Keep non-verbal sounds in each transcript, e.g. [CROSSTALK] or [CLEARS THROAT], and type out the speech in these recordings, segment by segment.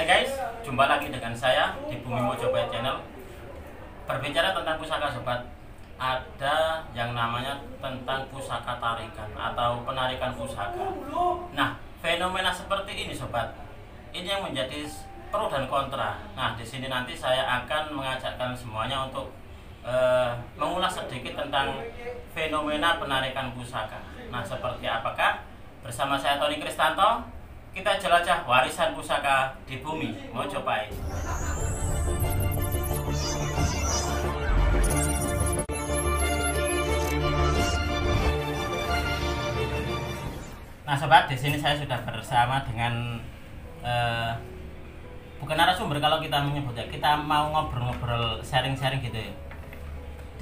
Hai guys, jumpa lagi dengan saya di Bumi Mojopahit Channel. Berbicara tentang pusaka sobat. Ada yang namanya tentang pusaka tarikan atau penarikan pusaka. Nah, fenomena seperti ini sobat. Ini yang menjadi pro dan kontra. Nah, di sini nanti saya akan mengajakkan semuanya untuk eh, mengulas sedikit tentang fenomena penarikan pusaka. Nah, seperti apakah? Bersama saya Tony Kristanto kita jelajah warisan pusaka di bumi Mojopahit. Nah, sobat, di sini saya sudah bersama dengan eh, bukan narasumber kalau kita menyebutnya. Kita mau ngobrol-ngobrol sharing-sharing gitu ya.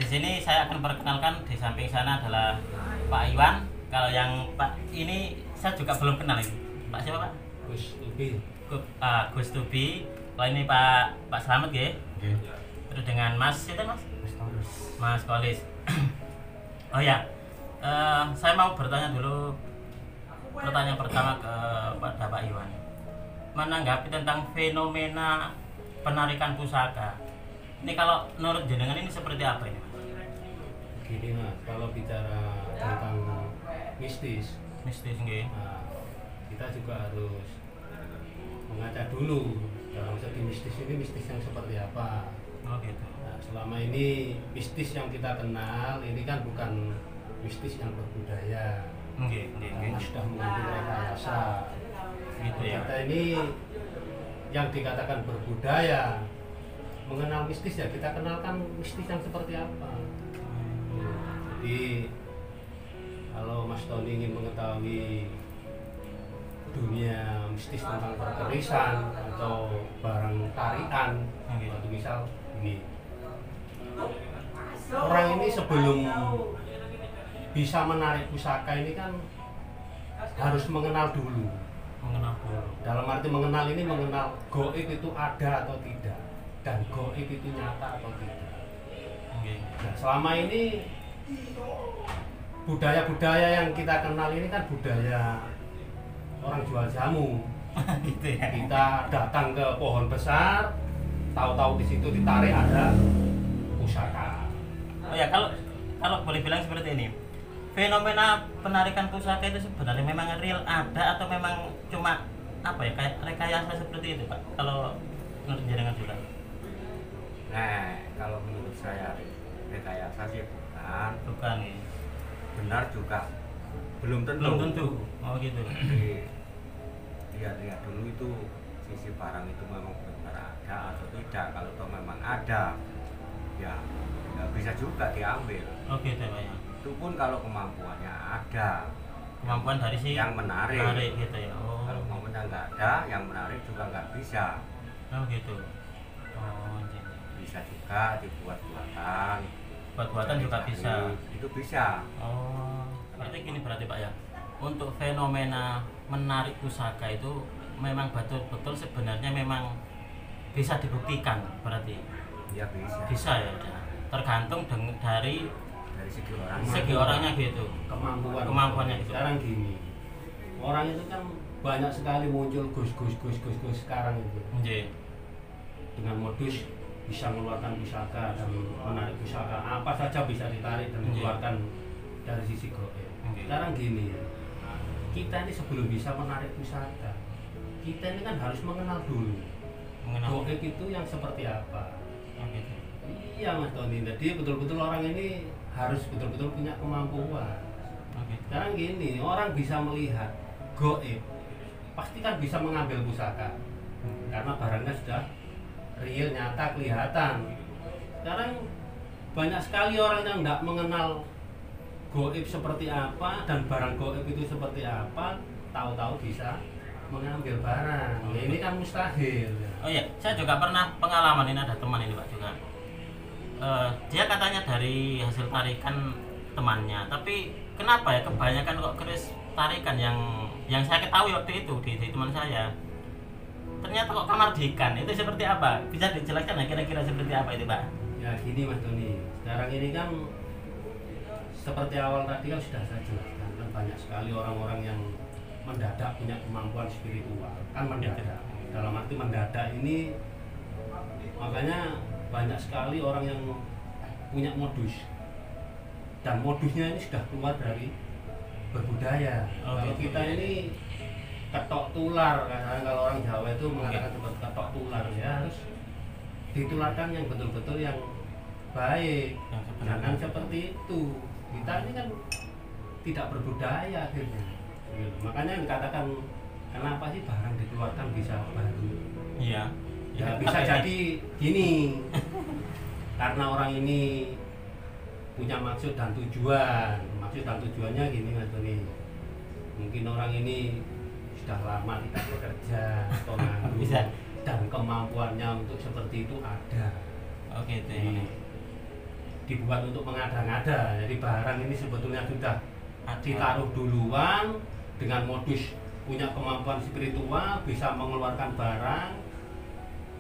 Di sini saya akan perkenalkan di samping sana adalah Pak Iwan. Kalau yang Pak ini saya juga belum kenal ini. Pak siapa Pak? Gus Ubi. Gu- ah, Gus Tubi. Kalau ini Pak Pak Slamet ya. Terus dengan Mas itu Mas Mas Taurus. Mas Kolis. [CLEARS THROAT] oh ya, eh, saya mau bertanya dulu pertanyaan pertama kepada Pak Iwan. Menanggapi tentang fenomena penarikan pusaka. Ini kalau menurut jenengan ini seperti apa ini? Mas? Gini mas, kalau bicara tentang mistis, Mistis nggih. nah, kita juga harus mengaca dulu dalam segi mistis ini mistis yang seperti apa. Oh gitu. Nah, selama ini mistis yang kita kenal ini kan bukan mistis yang berbudaya, nggih, nggih. karena sudah mengandung rekayasa. Gitu ya. Kita ini yang dikatakan berbudaya, mengenal mistis ya kita kenalkan mistis yang seperti apa. Jadi kalau Mas Tony ingin mengetahui dunia mistis tentang perkerisan atau barang tarian, Oke. atau misal ini orang ini sebelum bisa menarik pusaka ini kan harus mengenal dulu. Mengenal dulu. Dalam arti mengenal ini mengenal goib itu ada atau tidak dan goib itu nyata atau tidak. Nggih. Nah, selama ini budaya-budaya yang kita kenal ini kan budaya orang jual jamu. [LAUGHS] gitu ya. Kita datang ke pohon besar, tahu-tahu di situ ditarik ada pusaka. Oh ya kalau kalau boleh bilang seperti ini, fenomena penarikan pusaka itu sebenarnya memang real ada atau memang cuma apa ya kayak rekayasa seperti itu pak? Kalau menurut jenengan juga. Nah, kalau menurut saya rekayasa sih bukan, Bukan ya. benar juga belum tentu. Belum tentu. Oh gitu. Jadi lihat-lihat dulu itu sisi barang itu memang benar ada atau tidak. Kalau toh memang ada, ya nggak bisa juga diambil. Oh gitu pak ya. Itu pun kalau kemampuannya ada, Kemampuan dari si yang menarik. menarik gitu ya. Oh. Kalau kemampuannya nggak ada, yang menarik juga nggak bisa. Oh gitu. Oh iya, iya. Bisa juga dibuat buatan. Buat-buatan juga bisa. Itu bisa. Oh, berarti gini berarti Pak ya. Untuk fenomena menarik pusaka itu memang betul-betul sebenarnya memang bisa dibuktikan berarti. Ya bisa. Bisa ya. ya. Tergantung deng- dari Dari segi orang. segi orangnya gitu. Kemampuan. Kemampuannya gitu. Sekarang gini, orang itu kan banyak sekali muncul gus gus gus gus gus sekarang itu Nggih. dengan modus bisa mengeluarkan pusaka dan menarik pusaka apa saja bisa ditarik dan Iya. mengeluarkan dari sisi goib. Sekarang gini, kita ini sebelum bisa menarik pusaka, kita ini kan harus mengenal dulu Mengenal. goib itu yang seperti apa. Gitu. Iya Mas Tony, jadi betul-betul orang ini harus betul-betul punya kemampuan. Gitu. Sekarang gini, orang bisa melihat goib, pasti kan bisa mengambil pusaka karena barangnya sudah real nyata kelihatan. Sekarang banyak sekali orang yang tidak mengenal goib seperti apa dan barang goib itu seperti apa, tahu-tahu bisa mengambil barang. Ya, ini kan mustahil. Oh iya, saya juga pernah pengalaman ini ada teman ini Pak juga. Eh, dia katanya dari hasil tarikan temannya, tapi kenapa ya kebanyakan kok keris tarikan yang yang saya ketahui waktu itu di, di teman saya. Ternyata kok kamar dikan itu seperti apa? Bisa dijelaskan ya kira-kira seperti apa itu Pak? Ya gini Mas Tony, sekarang ini kan seperti awal tadi kan sudah saya jelaskan kan banyak sekali orang-orang yang mendadak punya kemampuan spiritual. Kan mendadak. Dalam arti mendadak ini makanya banyak sekali orang yang punya modus. Dan modusnya ini sudah keluar dari berbudaya. Oh, kalau gitu. kita ini ketok tular kadang kalau orang Jawa itu mengatakan seperti ketok tular ya harus ditularkan yang betul-betul yang baik. Jangan seperti itu kita ini kan tidak berbudaya akhirnya Gitu. makanya dikatakan kenapa sih barang dikeluarkan bisa baru? Iya. Ya Iya, bisa jadi gini. Karena orang ini punya maksud dan tujuan. Maksud dan tujuannya gini mas Tony mungkin orang ini sudah lama tidak bekerja atau [LAUGHS] nganggur Bisa. dan kemampuannya untuk seperti itu ada. Oke itu ya. Dibuat untuk mengada-ngada. Jadi barang ini sebetulnya sudah ditaruh duluan dengan modus punya kemampuan spiritual bisa mengeluarkan barang.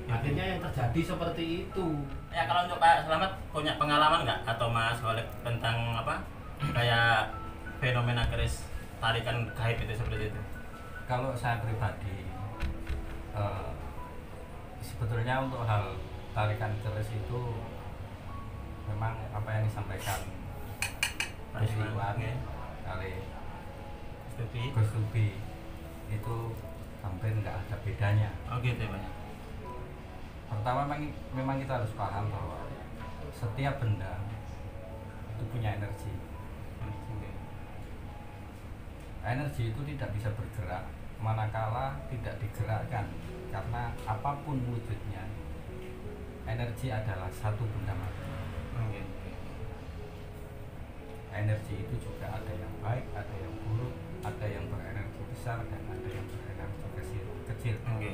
Akhirnya yang terjadi seperti itu. Ya kalau untuk Pak Selamat punya pengalaman nggak? Atau Mas Walid tentang apa? Kayak fenomena keris tarikan gaib itu seperti itu? Kalau saya pribadi eh, sebetulnya untuk hal tarikan keris itu memang apa yang disampaikan Gus Iwan, oke. kali? Gus Tubi itu hampir nggak ada bedanya oh gitu ya pertama memang, memang kita harus paham bahwa setiap benda itu punya energi Oke. energi itu tidak bisa bergerak manakala tidak digerakkan karena apa pun wujudnya energi adalah satu benda mati Oke. energi itu juga ada yang baik ada yang buruk ada yang berenergi besar dan ada yang berenergi kecil kecil Oke.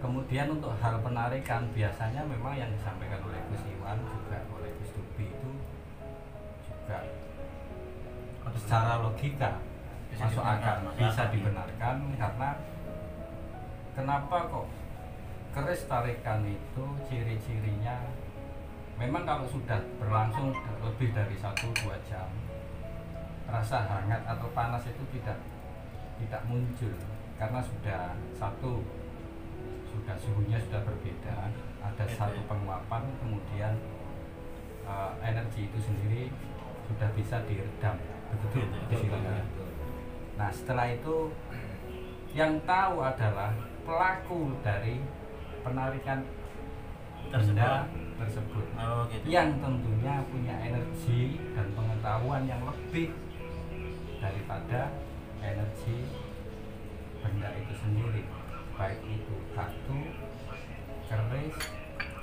kemudian untuk hal penarikan biasanya memang yang disampaikan oleh Gus Iwan juga oleh Gus Dubi itu juga secara logika Bisa masuk akal bisa ya. dibenarkan karena kenapa kok keris tarikan itu ciri-cirinya memang kalau sudah berlangsung lebih dari satu dua jam rasa hangat atau panas itu tidak tidak muncul karena sudah satu sudah suhunya sudah berbeda ada satu penguapan kemudian eh, energi itu sendiri sudah bisa diredam betul, Iwan? betul. Nah setelah itu yang tahu adalah pelaku dari penarikan benda tersebut Oh gitu. yang tentunya punya energi dan pengetahuan yang lebih daripada energi benda itu sendiri baik itu batu, keris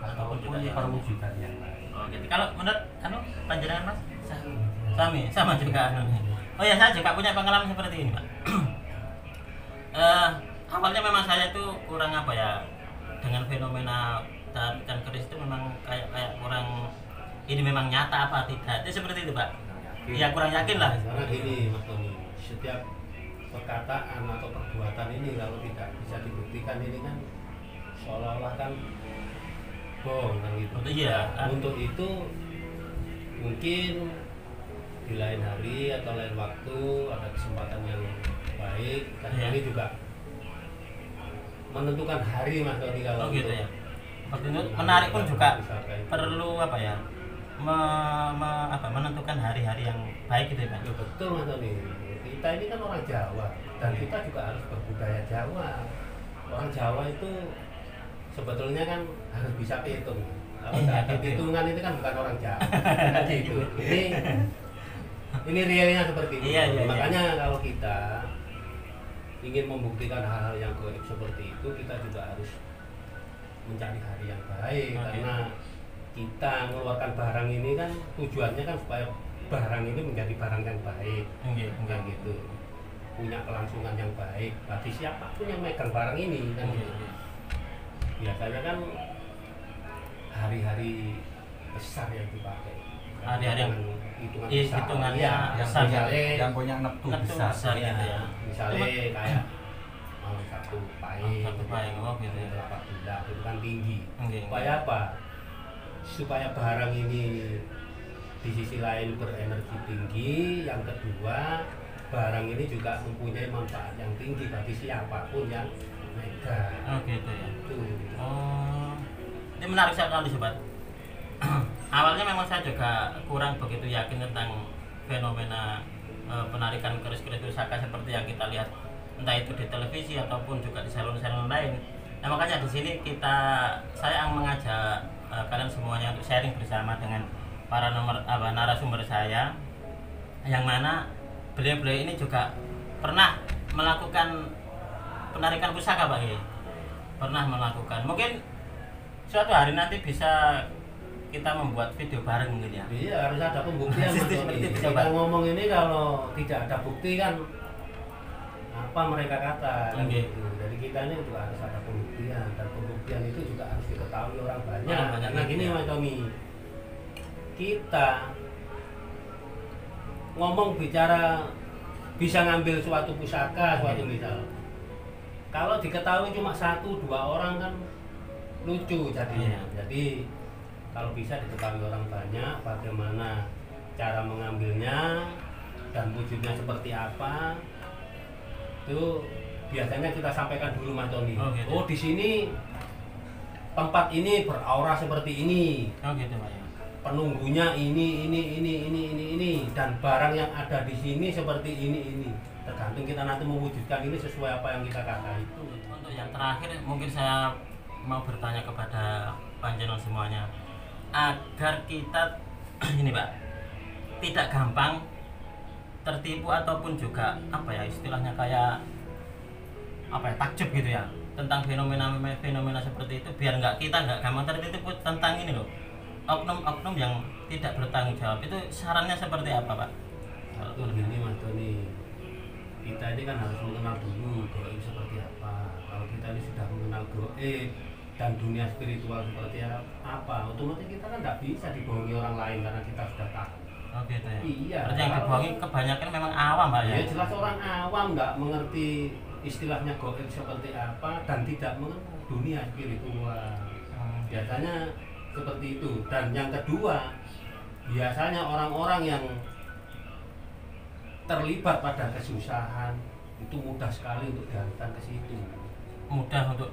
Ataupun ataupun juga yang- perwujudan yang lain. Oh gitu. Kalau menurut anu panjenengan Mas? Sami, sama juga anu. Oh ya saya juga punya pengalaman seperti ini, Pak. [CLEARS THROAT] Eh, awalnya memang saya itu kurang apa ya dengan fenomena tarikan keris itu memang kayak kayak kurang ini memang nyata apa tidak? Itu seperti itu pak. Ya kurang yakin lah. Karena gini mas Tony setiap perkataan atau perbuatan ini kalau tidak bisa dibuktikan ini kan seolah-olah kan bohong kan gitu. Untuk iya, kan? untuk itu mungkin di lain hari atau lain waktu ada kesempatan yang baik dan Iya. ini juga menentukan hari mas Tony kalau oh gitu ya itu menarik pun juga perlu apa ya me- me- apa, menentukan hari-hari yang baik gitu ya pak Ya betul Mas Tony. Kita ini kan orang Jawa dan kita juga harus berbudaya Jawa. Orang Jawa itu sebetulnya kan harus bisa hitung. Kalau Iya, hitungan itu kan bukan orang Jawa. Kan gitu. Ini ini realnya seperti itu. Iya, iya, iya. Makanya kalau kita ingin membuktikan hal-hal yang goib seperti itu, kita juga harus mencari hari yang baik Oke. karena kita mengeluarkan barang ini kan tujuannya kan supaya barang ini menjadi barang yang baik enggak gitu punya kelangsungan yang baik bagi siapa pun yang megang barang ini kan gitu. biasanya kan hari-hari besar yang dipakai Hari-hari yang- Dengan hitungan Iya, besar hitungannya Iya, yang besar. punya misalnya- yang punya neptu besar besar. Gitu ya. misalnya kayak mau satu paing Satu paing, oh gitu ya. berapa bulan itu kan tinggi Enggak, supaya apa supaya barang ini di sisi lain berenergi tinggi yang kedua barang ini juga mempunyai manfaat yang tinggi bagi siapa pun yang mega Oh gitu ya. itu Oh, ini menarik sekali sobat. [CLEARS THROAT] Awalnya memang saya juga kurang begitu yakin tentang fenomena eh, penarikan keris-keris pusaka seperti yang kita lihat entah itu di televisi ataupun juga di salon-salon lain. Nah makanya di sini kita saya yang mengajak eh, kalian semuanya untuk sharing bersama dengan para nomor apa narasumber saya. Yang mana beliau-beliau ini juga pernah melakukan penarikan pusaka Pak Kiai? pernah melakukan. Mungkin suatu hari nanti bisa kita membuat video bareng mungkin ya. Iya harus ada pembuktian [LAUGHS] Seperti itu, kita ngomong ini kalau tidak ada bukti kan apa mereka kata kan Oke. gitu. jadi kita ini juga harus ada pembuktian dan pembuktian itu juga harus diketahui orang banyak Orang banyak, karena gini iya. Mas Tommy kita ngomong bicara bisa ngambil suatu pusaka suatu misal kalau diketahui cuma satu dua orang kan lucu jadinya Iya. jadi kalau bisa diketahui orang banyak bagaimana cara mengambilnya dan wujudnya seperti apa itu biasanya kita sampaikan dulu Mas Tony. Oh, gitu. oh di sini tempat ini beraura seperti ini. Oh gitu Pak ya. Penunggunya ini ini ini ini ini ini. Dan barang yang ada di sini seperti ini ini. Tergantung kita nanti mewujudkan ini sesuai apa yang kita kata itu untuk yang terakhir mungkin saya mau bertanya kepada panjenengan semuanya. Agar kita [CLEARS THROAT] ini Pak tidak gampang tertipu ataupun juga apa ya istilahnya kayak apa ya takjub gitu ya tentang fenomena fenomena seperti itu biar nggak kita nggak gampang tertipu tentang ini loh. Oknum-oknum yang tidak bertanggung jawab itu sarannya seperti apa pak? satu begini Mas Tony kita ini kan harus mengenal dulu goib seperti apa. Kalau kita ini sudah mengenal goib dan dunia spiritual seperti apa otomatis kita kan nggak bisa dibohongi orang lain karena kita sudah tahu Oh gitu ya. Iya. Berarti yang kebanyakan memang awam pak ya. ya jelas orang awam nggak mengerti istilahnya goib seperti apa dan tidak mengenal dunia spiritual Hmm. biasanya seperti itu dan yang kedua biasanya orang-orang yang terlibat pada kesusahan itu mudah sekali untuk dialihkan ke situ Mudah untuk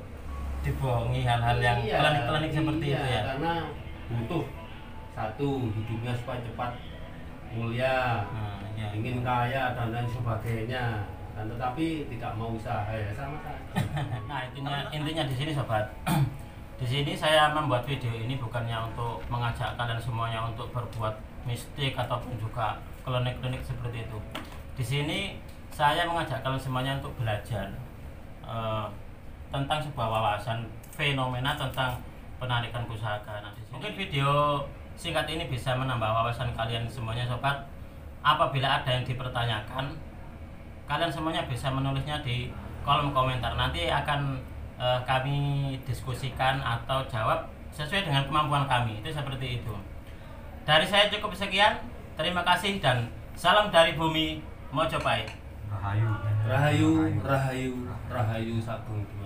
dibohongi hal-hal yang Iya, klinik-klinik seperti iya, itu ya. karena butuh satu hidupnya supaya cepat mulia Nah, iya. ingin kaya dan lain sebagainya dan tetapi tidak mau usaha ya sama saja [LAUGHS] Nah intinya intinya di sini sobat. [CLEARS THROAT] di sini saya membuat video ini bukannya untuk mengajak kalian semuanya untuk berbuat mistik ataupun juga klinik-klinik seperti itu. Di sini saya mengajak kalian semuanya untuk belajar eh, tentang sebuah wawasan fenomena tentang penarikan pusaka. Nah, di sini mungkin video singkat ini bisa menambah wawasan kalian semuanya sobat. Apabila ada yang dipertanyakan, kalian semuanya bisa menulisnya di kolom komentar. Nanti akan eh, kami diskusikan atau jawab sesuai dengan kemampuan kami. Itu seperti itu. Dari saya cukup sekian. Terima kasih dan salam dari bumi Mojopahit. Rahayu. rahayu rahayu. Rahayu sabung. dimati